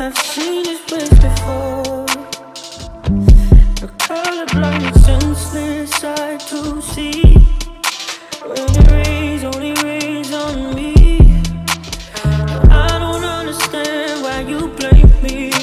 I've seen his ways before. Colorblind senseless see. When it rains, only rains on me. I don't understand why you blame me.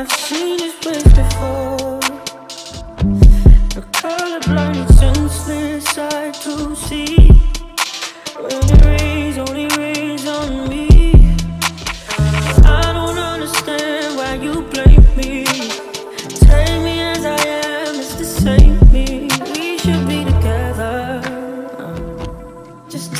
I've seen this ways before. The colorblind and senseless I to see. When it rains, only rains on me. I don't understand why you blame me. Take me as I am, it's the same me. We should be together. Just